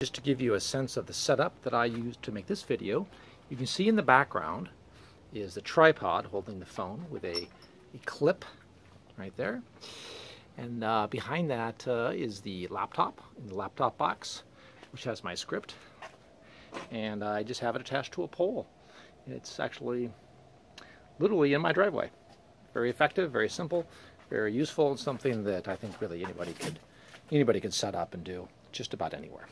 Just to give you a sense of the setup that I used to make this video, you can see in the background is the tripod holding the phone with a, a clip right there. And uh, behind that uh, is the laptop in the laptop box, which has my script. And I just have it attached to a pole. It's actually literally in my driveway. Very effective, very simple, very useful, and something that I think really anybody could anybody could set up and do just about anywhere.